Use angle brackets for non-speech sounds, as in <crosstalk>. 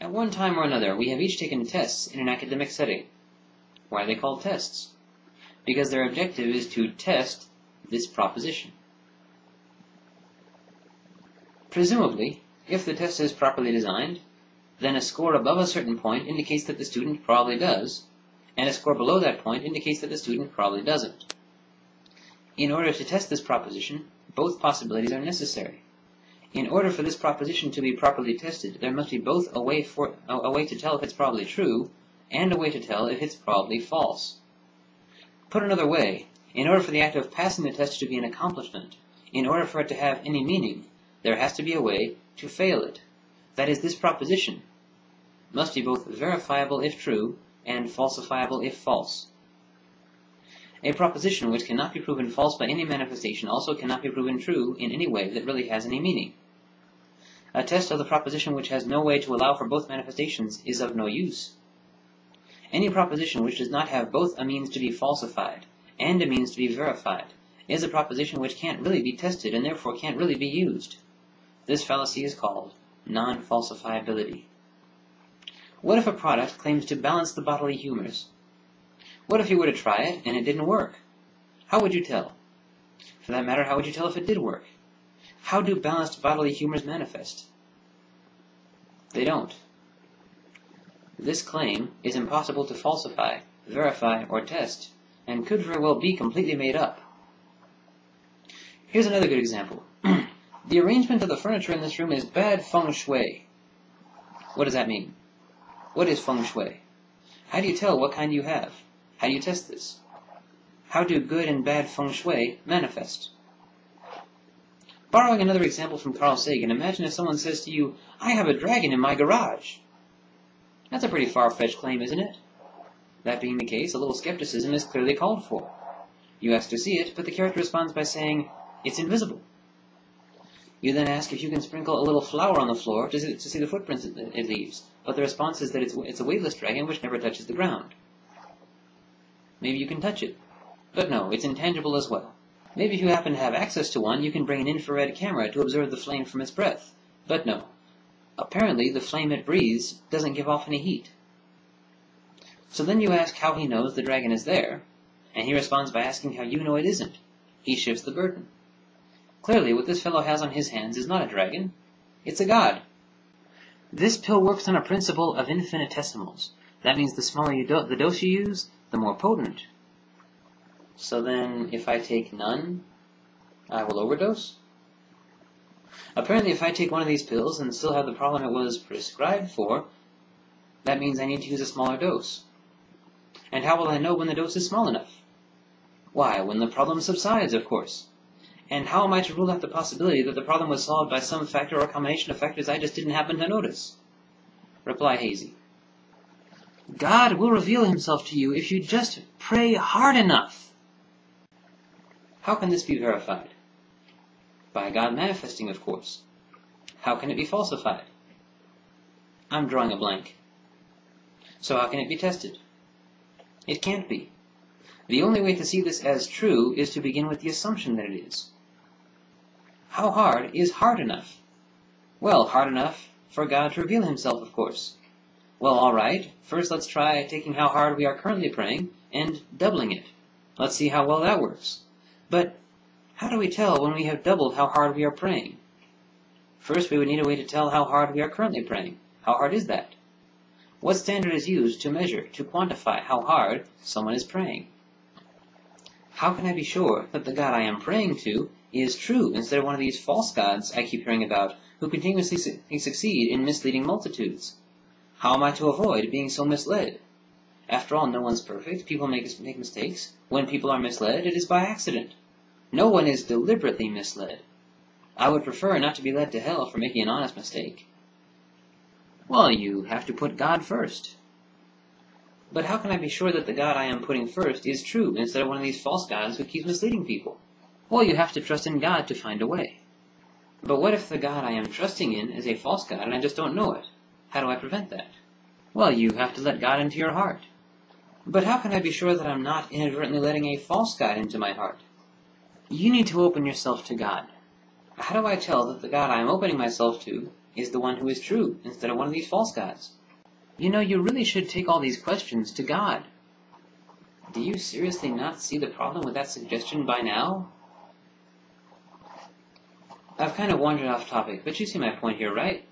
At one time or another we have each taken tests in an academic setting. Why are they called tests? Because their objective is to test this proposition. Presumably, if the test is properly designed, then a score above a certain point indicates that the student probably does, and a score below that point indicates that the student probably doesn't. In order to test this proposition, both possibilities are necessary. In order for this proposition to be properly tested, there must be both a way, for, a way to tell if it's probably true and a way to tell if it's probably false. Put another way, in order for the act of passing the test to be an accomplishment, in order for it to have any meaning, there has to be a way to fail it. That is, this proposition must be both verifiable if true and falsifiable if false. A proposition which cannot be proven false by any manifestation also cannot be proven true in any way that really has any meaning. A test of the proposition which has no way to allow for both manifestations is of no use. Any proposition which does not have both a means to be falsified and a means to be verified is a proposition which can't really be tested and therefore can't really be used. This fallacy is called non-falsifiability. What if a product claims to balance the bodily humors? What if you were to try it and it didn't work? How would you tell? For that matter, how would you tell if it did work? How do balanced bodily humors manifest? They don't. This claim is impossible to falsify, verify, or test, and could very well be completely made up. Here's another good example. <clears throat> the arrangement of the furniture in this room is bad feng shui. What does that mean? What is feng shui? How do you tell what kind you have? How do you test this? How do good and bad feng shui manifest? Borrowing another example from Carl Sagan, imagine if someone says to you, I have a dragon in my garage. That's a pretty far-fetched claim, isn't it? That being the case, a little skepticism is clearly called for. You ask to see it, but the character responds by saying, it's invisible. You then ask if you can sprinkle a little flour on the floor to see, the footprints it, leaves, but the response is that it's, it's a weightless dragon which never touches the ground. Maybe you can touch it. But no, it's intangible as well. Maybe if you happen to have access to one, you can bring an infrared camera to observe the flame from its breath. But no. Apparently, the flame it breathes doesn't give off any heat. So then you ask how he knows the dragon is there, and he responds by asking how you know it isn't. He shifts the burden. Clearly, what this fellow has on his hands is not a dragon. It's a god. This pill works on a principle of infinitesimals. That means the smaller you do the dose you use, the more potent. So then, if I take none, I will overdose? Apparently, if I take one of these pills and still have the problem it was prescribed for, that means I need to use a smaller dose. And how will I know when the dose is small enough? Why, when the problem subsides, of course. And how am I to rule out the possibility that the problem was solved by some factor or combination of factors I just didn't happen to notice? Reply Hazy. God will reveal himself to you if you just pray hard enough. How can this be verified? By God manifesting, of course. How can it be falsified? I'm drawing a blank. So how can it be tested? It can't be. The only way to see this as true is to begin with the assumption that it is. How hard is hard enough? Well, hard enough for God to reveal himself, of course. Well, all right. First, let's try taking how hard we are currently praying and doubling it. Let's see how well that works. But how do we tell when we have doubled how hard we are praying? First, we would need a way to tell how hard we are currently praying. How hard is that? What standard is used to measure, to quantify how hard someone is praying? How can I be sure that the God I am praying to is true instead of one of these false gods I keep hearing about who continuously su succeed in misleading multitudes? How am I to avoid being so misled? After all, no one's perfect. People make, make mistakes. When people are misled, it is by accident. No one is deliberately misled. I would prefer not to be led to hell for making an honest mistake. Well, you have to put God first. But how can I be sure that the God I am putting first is true instead of one of these false gods who keeps misleading people? Well, you have to trust in God to find a way. But what if the God I am trusting in is a false God and I just don't know it? How do I prevent that? Well, you have to let God into your heart. But how can I be sure that I'm not inadvertently letting a false God into my heart? You need to open yourself to God. How do I tell that the God I am opening myself to is the one who is true, instead of one of these false gods. You know, you really should take all these questions to God. Do you seriously not see the problem with that suggestion by now? I've kind of wandered off topic, but you see my point here, right?